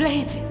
Blade!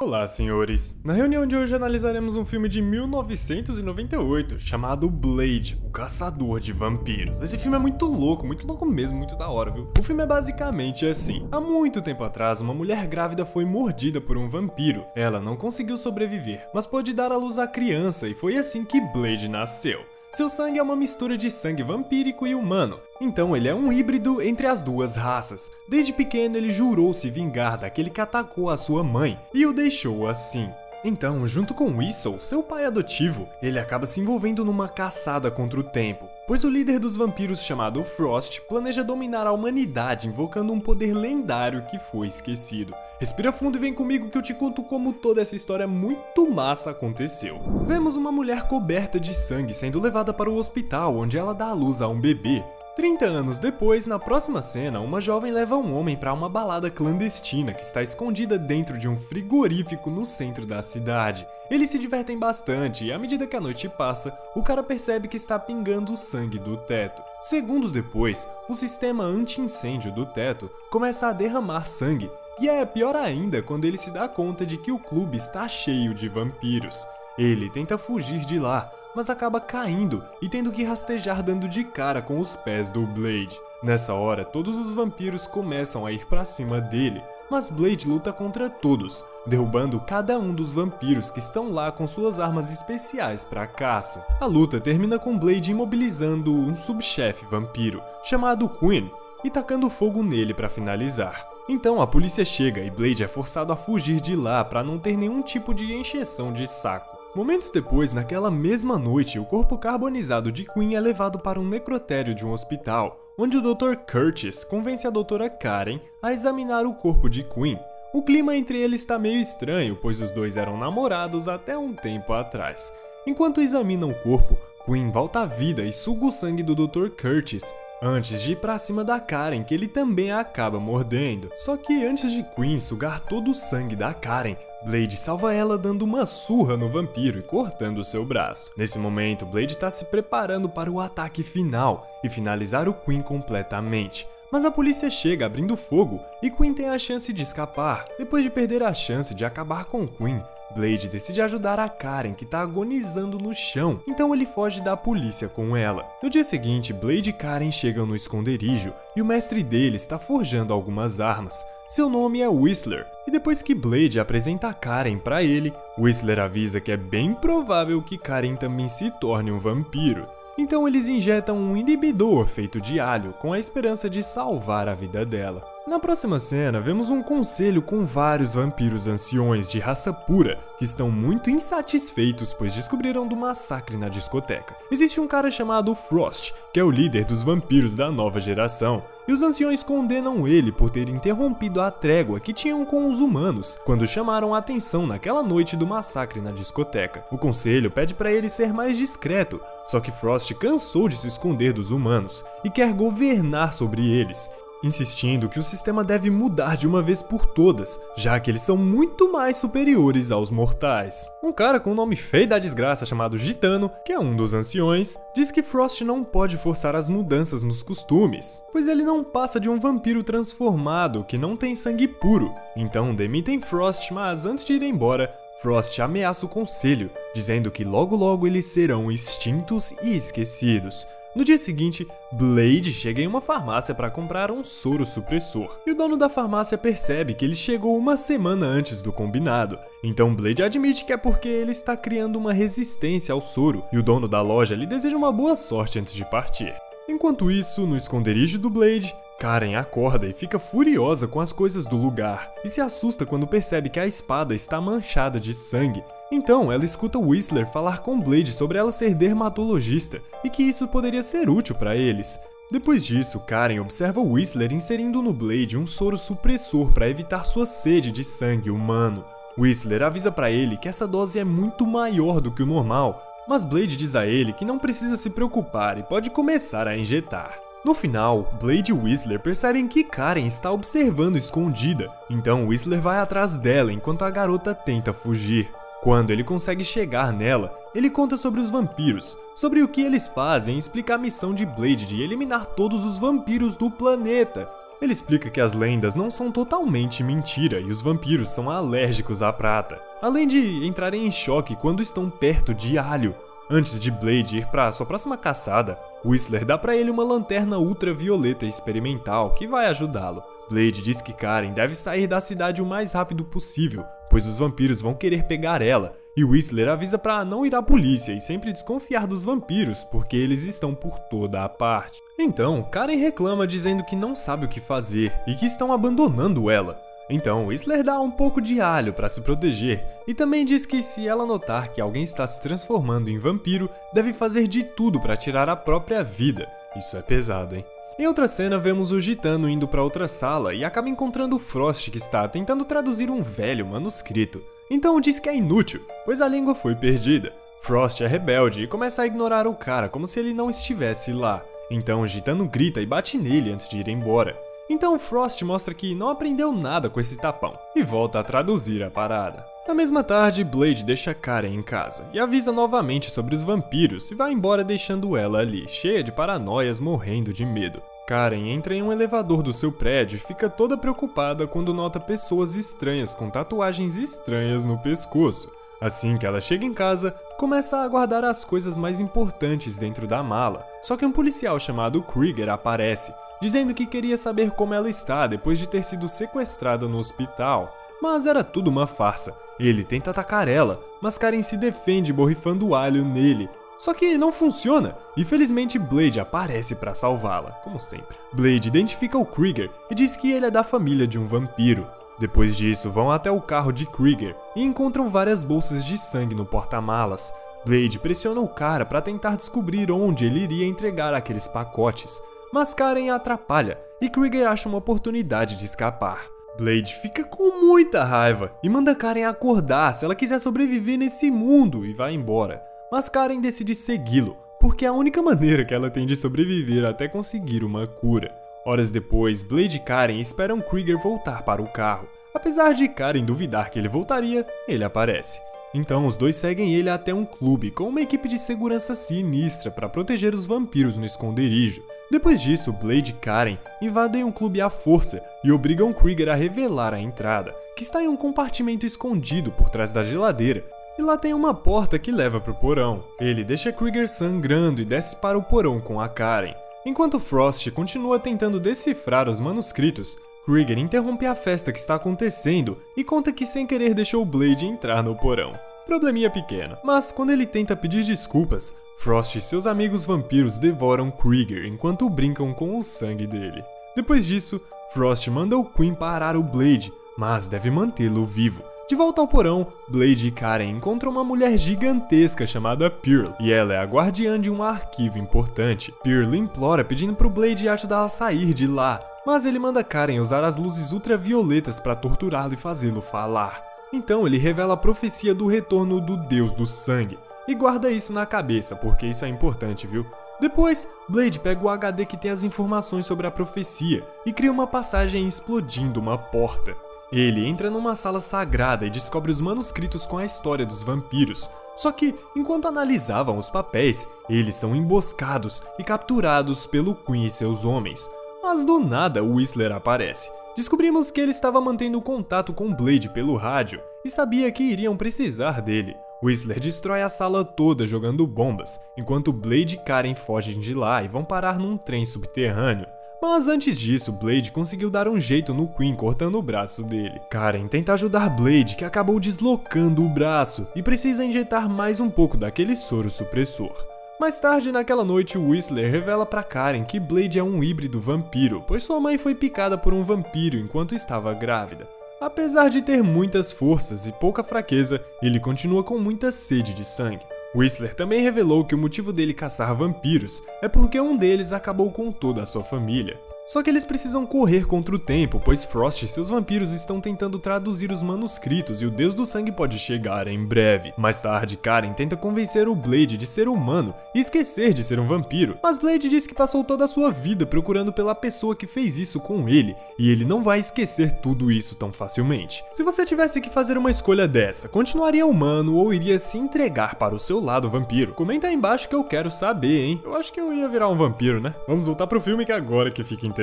Olá, senhores! Na reunião de hoje analisaremos um filme de 1998 chamado Blade, o Caçador de Vampiros. Esse filme é muito louco, muito louco mesmo, muito da hora, viu? O filme é basicamente assim: há muito tempo atrás, uma mulher grávida foi mordida por um vampiro. Ela não conseguiu sobreviver, mas pôde dar à luz à criança e foi assim que Blade nasceu. Seu sangue é uma mistura de sangue vampírico e humano, então ele é um híbrido entre as duas raças. Desde pequeno ele jurou se vingar daquele que atacou a sua mãe e o deixou assim. Então, junto com Whistle, seu pai adotivo, ele acaba se envolvendo numa caçada contra o tempo, pois o líder dos vampiros chamado Frost planeja dominar a humanidade invocando um poder lendário que foi esquecido. Respira fundo e vem comigo que eu te conto como toda essa história muito massa aconteceu. Vemos uma mulher coberta de sangue sendo levada para o hospital onde ela dá à luz a um bebê, 30 anos depois, na próxima cena, uma jovem leva um homem para uma balada clandestina que está escondida dentro de um frigorífico no centro da cidade. Eles se divertem bastante e, à medida que a noite passa, o cara percebe que está pingando sangue do teto. Segundos depois, o sistema anti-incêndio do teto começa a derramar sangue, e é pior ainda quando ele se dá conta de que o clube está cheio de vampiros. Ele tenta fugir de lá, mas acaba caindo e tendo que rastejar dando de cara com os pés do Blade. Nessa hora, todos os vampiros começam a ir para cima dele, mas Blade luta contra todos, derrubando cada um dos vampiros que estão lá com suas armas especiais para caça. A luta termina com Blade imobilizando um subchefe vampiro, chamado Queen, e tacando fogo nele para finalizar. Então a polícia chega e Blade é forçado a fugir de lá para não ter nenhum tipo de encheção de saco. Momentos depois, naquela mesma noite, o corpo carbonizado de Queen é levado para um necrotério de um hospital, onde o Dr. Curtis convence a doutora Karen a examinar o corpo de Queen. O clima entre eles está meio estranho, pois os dois eram namorados até um tempo atrás. Enquanto examinam o corpo, Queen volta à vida e suga o sangue do Dr. Curtis, antes de ir pra cima da Karen, que ele também acaba mordendo. Só que antes de Queen sugar todo o sangue da Karen, Blade salva ela dando uma surra no vampiro e cortando seu braço. Nesse momento, Blade está se preparando para o ataque final e finalizar o Queen completamente. Mas a polícia chega abrindo fogo e Queen tem a chance de escapar. Depois de perder a chance de acabar com Queen, Blade decide ajudar a Karen, que tá agonizando no chão, então ele foge da polícia com ela. No dia seguinte, Blade e Karen chegam no esconderijo e o mestre deles está forjando algumas armas. Seu nome é Whistler, e depois que Blade apresenta Karen para ele, Whistler avisa que é bem provável que Karen também se torne um vampiro. Então eles injetam um inibidor feito de alho com a esperança de salvar a vida dela. Na próxima cena, vemos um conselho com vários vampiros anciões de raça pura que estão muito insatisfeitos pois descobriram do massacre na discoteca. Existe um cara chamado Frost, que é o líder dos vampiros da nova geração, e os anciões condenam ele por ter interrompido a trégua que tinham com os humanos quando chamaram a atenção naquela noite do massacre na discoteca. O conselho pede para ele ser mais discreto, só que Frost cansou de se esconder dos humanos e quer governar sobre eles insistindo que o sistema deve mudar de uma vez por todas, já que eles são muito mais superiores aos mortais. Um cara com o nome feio da desgraça chamado Gitano, que é um dos anciões, diz que Frost não pode forçar as mudanças nos costumes, pois ele não passa de um vampiro transformado que não tem sangue puro. Então demitem Frost, mas antes de ir embora, Frost ameaça o conselho, dizendo que logo logo eles serão extintos e esquecidos. No dia seguinte, Blade chega em uma farmácia para comprar um soro supressor, e o dono da farmácia percebe que ele chegou uma semana antes do combinado. Então Blade admite que é porque ele está criando uma resistência ao soro, e o dono da loja lhe deseja uma boa sorte antes de partir. Enquanto isso, no esconderijo do Blade, Karen acorda e fica furiosa com as coisas do lugar, e se assusta quando percebe que a espada está manchada de sangue. Então, ela escuta Whistler falar com Blade sobre ela ser dermatologista e que isso poderia ser útil para eles. Depois disso, Karen observa Whistler inserindo no Blade um soro supressor para evitar sua sede de sangue humano. Whistler avisa para ele que essa dose é muito maior do que o normal, mas Blade diz a ele que não precisa se preocupar e pode começar a injetar. No final, Blade e Whistler percebem que Karen está observando escondida, então Whistler vai atrás dela enquanto a garota tenta fugir. Quando ele consegue chegar nela, ele conta sobre os vampiros, sobre o que eles fazem e explica a missão de Blade de eliminar todos os vampiros do planeta. Ele explica que as lendas não são totalmente mentira e os vampiros são alérgicos à prata, além de entrarem em choque quando estão perto de alho. Antes de Blade ir para sua próxima caçada, Whistler dá para ele uma lanterna ultravioleta experimental que vai ajudá-lo. Blade diz que Karen deve sair da cidade o mais rápido possível, pois os vampiros vão querer pegar ela, e Whistler avisa para não ir à polícia e sempre desconfiar dos vampiros, porque eles estão por toda a parte. Então, Karen reclama dizendo que não sabe o que fazer e que estão abandonando ela. Então, Whistler dá um pouco de alho para se proteger e também diz que se ela notar que alguém está se transformando em vampiro, deve fazer de tudo para tirar a própria vida. Isso é pesado, hein? Em outra cena, vemos o Gitano indo para outra sala e acaba encontrando Frost que está tentando traduzir um velho manuscrito. Então diz que é inútil, pois a língua foi perdida. Frost é rebelde e começa a ignorar o cara como se ele não estivesse lá. Então o Gitano grita e bate nele antes de ir embora. Então Frost mostra que não aprendeu nada com esse tapão e volta a traduzir a parada. Na mesma tarde, Blade deixa Karen em casa e avisa novamente sobre os vampiros e vai embora deixando ela ali, cheia de paranoias, morrendo de medo. Karen entra em um elevador do seu prédio e fica toda preocupada quando nota pessoas estranhas com tatuagens estranhas no pescoço. Assim que ela chega em casa, começa a guardar as coisas mais importantes dentro da mala. Só que um policial chamado Krieger aparece, dizendo que queria saber como ela está depois de ter sido sequestrada no hospital. Mas era tudo uma farsa. Ele tenta atacar ela, mas Karen se defende borrifando alho nele. Só que não funciona, e felizmente Blade aparece para salvá-la, como sempre. Blade identifica o Krieger e diz que ele é da família de um vampiro. Depois disso, vão até o carro de Krieger e encontram várias bolsas de sangue no porta-malas. Blade pressiona o cara para tentar descobrir onde ele iria entregar aqueles pacotes, mas Karen atrapalha e Krieger acha uma oportunidade de escapar. Blade fica com muita raiva e manda Karen acordar se ela quiser sobreviver nesse mundo e vai embora. Mas Karen decide segui-lo, porque é a única maneira que ela tem de sobreviver até conseguir uma cura. Horas depois, Blade e Karen esperam Krieger voltar para o carro. Apesar de Karen duvidar que ele voltaria, ele aparece. Então os dois seguem ele até um clube com uma equipe de segurança sinistra para proteger os vampiros no esconderijo. Depois disso, Blade e Karen invadem um clube à força e obrigam Krieger a revelar a entrada, que está em um compartimento escondido por trás da geladeira. E lá tem uma porta que leva para o porão. Ele deixa Krieger sangrando e desce para o porão com a Karen. Enquanto Frost continua tentando decifrar os manuscritos, Krieger interrompe a festa que está acontecendo e conta que sem querer deixou Blade entrar no porão. Probleminha pequeno, mas quando ele tenta pedir desculpas, Frost e seus amigos vampiros devoram Krieger enquanto brincam com o sangue dele. Depois disso, Frost manda o Queen parar o Blade, mas deve mantê-lo vivo. De volta ao porão, Blade e Karen encontram uma mulher gigantesca chamada Pearl, e ela é a guardiã de um arquivo importante. Pearl implora pedindo pro Blade ajudá-la a sair de lá, mas ele manda Karen usar as luzes ultravioletas para torturá-lo e fazê-lo falar. Então ele revela a profecia do retorno do Deus do Sangue, e guarda isso na cabeça, porque isso é importante, viu? Depois, Blade pega o HD que tem as informações sobre a profecia e cria uma passagem explodindo uma porta. Ele entra numa sala sagrada e descobre os manuscritos com a história dos vampiros. Só que, enquanto analisavam os papéis, eles são emboscados e capturados pelo Queen e seus homens. Mas do nada, Whistler aparece. Descobrimos que ele estava mantendo contato com Blade pelo rádio e sabia que iriam precisar dele. Whistler destrói a sala toda jogando bombas, enquanto Blade e Karen fogem de lá e vão parar num trem subterrâneo. Mas antes disso, Blade conseguiu dar um jeito no Queen cortando o braço dele. Karen tenta ajudar Blade, que acabou deslocando o braço e precisa injetar mais um pouco daquele soro supressor. Mais tarde naquela noite, Whistler revela para Karen que Blade é um híbrido vampiro, pois sua mãe foi picada por um vampiro enquanto estava grávida. Apesar de ter muitas forças e pouca fraqueza, ele continua com muita sede de sangue. Whistler também revelou que o motivo dele caçar vampiros é porque um deles acabou com toda a sua família. Só que eles precisam correr contra o tempo, pois Frost e seus vampiros estão tentando traduzir os manuscritos e o Deus do Sangue pode chegar em breve. Mais tarde, Karen tenta convencer o Blade de ser humano e esquecer de ser um vampiro, mas Blade diz que passou toda a sua vida procurando pela pessoa que fez isso com ele e ele não vai esquecer tudo isso tão facilmente. Se você tivesse que fazer uma escolha dessa, continuaria humano ou iria se entregar para o seu lado vampiro? Comenta aí embaixo que eu quero saber, hein? Eu acho que eu ia virar um vampiro, né? Vamos voltar pro filme que agora que fica interessante.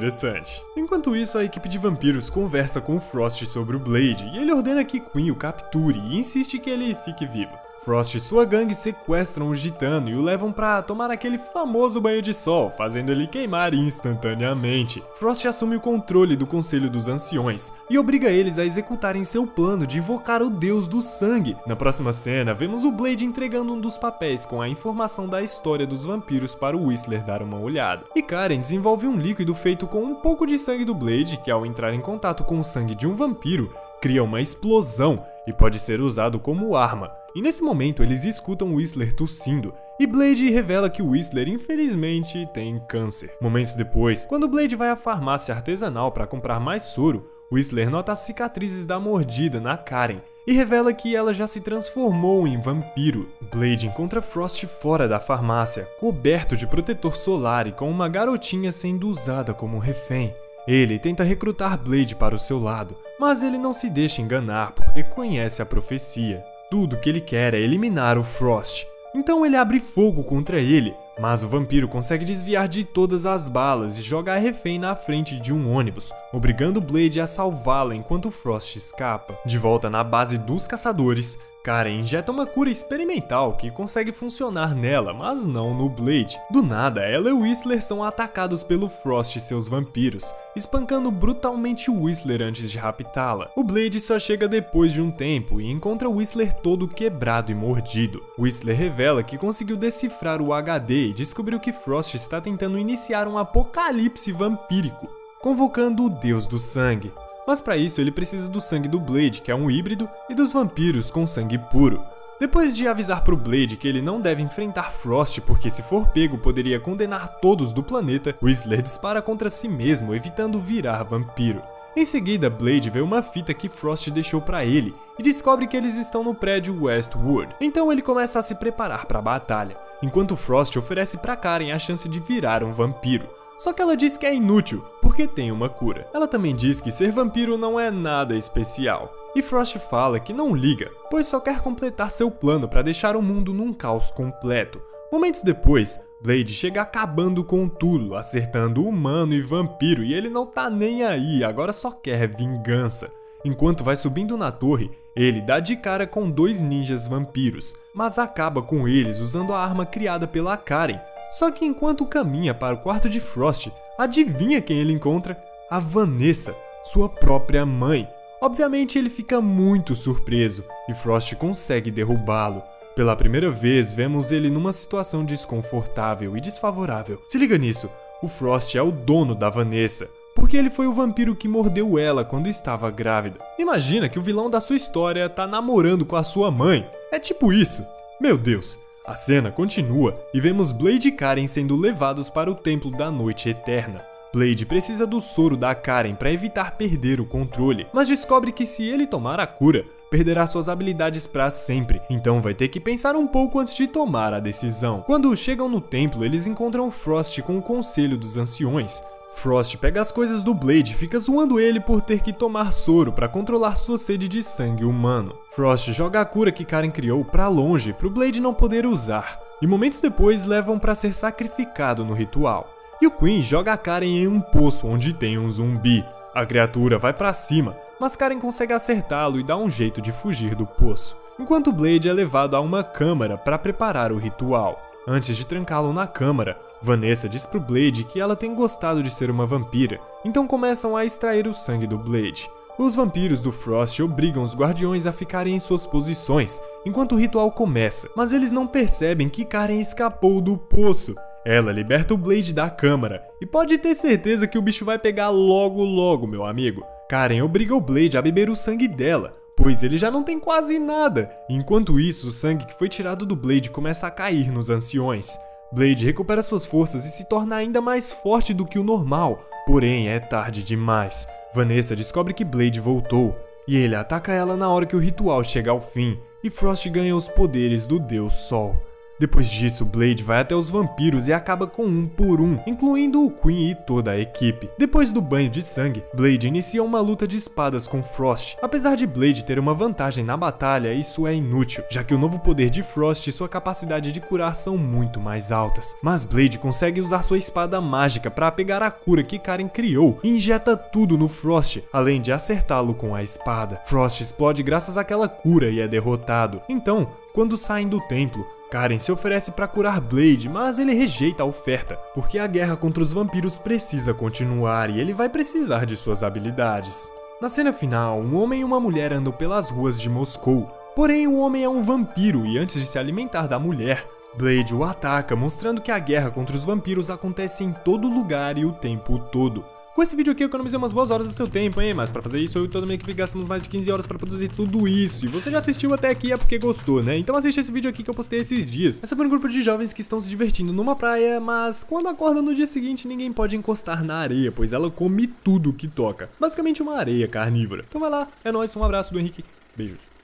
Enquanto isso, a equipe de vampiros conversa com o Frost sobre o Blade e ele ordena que Queen o capture e insiste que ele fique vivo. Frost e sua gangue sequestram o gitano e o levam para tomar aquele famoso banho de sol, fazendo ele queimar instantaneamente. Frost assume o controle do Conselho dos Anciões e obriga eles a executarem seu plano de invocar o Deus do Sangue. Na próxima cena, vemos o Blade entregando um dos papéis com a informação da história dos vampiros para o Whistler dar uma olhada. E Karen desenvolve um líquido feito com um pouco de sangue do Blade, que ao entrar em contato com o sangue de um vampiro, cria uma explosão e pode ser usado como arma. E nesse momento eles escutam Whistler tossindo, e Blade revela que Whistler infelizmente tem câncer. Momentos depois, quando Blade vai à farmácia artesanal para comprar mais soro, Whistler nota as cicatrizes da mordida na Karen e revela que ela já se transformou em vampiro. Blade encontra Frost fora da farmácia, coberto de protetor solar e com uma garotinha sendo usada como refém. Ele tenta recrutar Blade para o seu lado, mas ele não se deixa enganar porque conhece a profecia. Tudo que ele quer é eliminar o Frost. Então ele abre fogo contra ele, mas o vampiro consegue desviar de todas as balas e joga a refém na frente de um ônibus, obrigando Blade a salvá-la enquanto Frost escapa. De volta na base dos caçadores, Karen injeta uma cura experimental que consegue funcionar nela, mas não no Blade. Do nada, ela e Whistler são atacados pelo Frost e seus vampiros, espancando brutalmente Whistler antes de raptá-la. O Blade só chega depois de um tempo e encontra Whistler todo quebrado e mordido. Whistler revela que conseguiu decifrar o HD e descobriu que Frost está tentando iniciar um apocalipse vampírico, convocando o Deus do Sangue mas para isso ele precisa do sangue do Blade, que é um híbrido, e dos vampiros com sangue puro. Depois de avisar pro Blade que ele não deve enfrentar Frost porque se for pego poderia condenar todos do planeta, Whistler dispara contra si mesmo, evitando virar vampiro. Em seguida, Blade vê uma fita que Frost deixou para ele e descobre que eles estão no prédio Westwood. Então ele começa a se preparar para a batalha, enquanto Frost oferece para Karen a chance de virar um vampiro. Só que ela diz que é inútil, porque tem uma cura. Ela também diz que ser vampiro não é nada especial. E Frost fala que não liga, pois só quer completar seu plano para deixar o mundo num caos completo. Momentos depois, Blade chega acabando com tudo, acertando humano e vampiro, e ele não tá nem aí, agora só quer vingança. Enquanto vai subindo na torre, ele dá de cara com dois ninjas vampiros, mas acaba com eles usando a arma criada pela Karen, só que enquanto caminha para o quarto de Frost, adivinha quem ele encontra? A Vanessa, sua própria mãe. Obviamente ele fica muito surpreso e Frost consegue derrubá-lo. Pela primeira vez, vemos ele numa situação desconfortável e desfavorável. Se liga nisso, o Frost é o dono da Vanessa, porque ele foi o vampiro que mordeu ela quando estava grávida. Imagina que o vilão da sua história tá namorando com a sua mãe. É tipo isso. Meu Deus, a cena continua e vemos Blade e Karen sendo levados para o Templo da Noite Eterna. Blade precisa do soro da Karen para evitar perder o controle, mas descobre que se ele tomar a cura, perderá suas habilidades para sempre, então vai ter que pensar um pouco antes de tomar a decisão. Quando chegam no templo, eles encontram Frost com o Conselho dos Anciões, Frost pega as coisas do Blade e fica zoando ele por ter que tomar soro para controlar sua sede de sangue humano. Frost joga a cura que Karen criou para longe para o Blade não poder usar, e momentos depois levam para ser sacrificado no ritual. E o Queen joga a Karen em um poço onde tem um zumbi. A criatura vai para cima, mas Karen consegue acertá-lo e dá um jeito de fugir do poço, enquanto Blade é levado a uma câmara para preparar o ritual. Antes de trancá-lo na câmara, Vanessa diz pro Blade que ela tem gostado de ser uma vampira, então começam a extrair o sangue do Blade. Os vampiros do Frost obrigam os guardiões a ficarem em suas posições enquanto o ritual começa, mas eles não percebem que Karen escapou do poço. Ela liberta o Blade da câmara e pode ter certeza que o bicho vai pegar logo logo, meu amigo. Karen obriga o Blade a beber o sangue dela, pois ele já não tem quase nada. Enquanto isso, o sangue que foi tirado do Blade começa a cair nos anciões. Blade recupera suas forças e se torna ainda mais forte do que o normal, porém é tarde demais. Vanessa descobre que Blade voltou e ele ataca ela na hora que o ritual chega ao fim e Frost ganha os poderes do Deus Sol. Depois disso, Blade vai até os vampiros e acaba com um por um, incluindo o Queen e toda a equipe. Depois do banho de sangue, Blade inicia uma luta de espadas com Frost. Apesar de Blade ter uma vantagem na batalha, isso é inútil, já que o novo poder de Frost e sua capacidade de curar são muito mais altas. Mas Blade consegue usar sua espada mágica para pegar a cura que Karen criou e injeta tudo no Frost, além de acertá-lo com a espada. Frost explode graças àquela cura e é derrotado. Então, quando saem do templo, Karen se oferece para curar Blade, mas ele rejeita a oferta, porque a guerra contra os vampiros precisa continuar e ele vai precisar de suas habilidades. Na cena final, um homem e uma mulher andam pelas ruas de Moscou, porém o homem é um vampiro e antes de se alimentar da mulher, Blade o ataca, mostrando que a guerra contra os vampiros acontece em todo lugar e o tempo todo. Com esse vídeo aqui eu economizei umas boas horas do seu tempo, hein? Mas pra fazer isso eu e toda a minha equipe gastamos mais de 15 horas pra produzir tudo isso. E você já assistiu até aqui é porque gostou, né? Então assiste esse vídeo aqui que eu postei esses dias. É sobre um grupo de jovens que estão se divertindo numa praia, mas quando acordam no dia seguinte ninguém pode encostar na areia, pois ela come tudo que toca. Basicamente uma areia carnívora. Então vai lá, é nóis, um abraço do Henrique, beijos.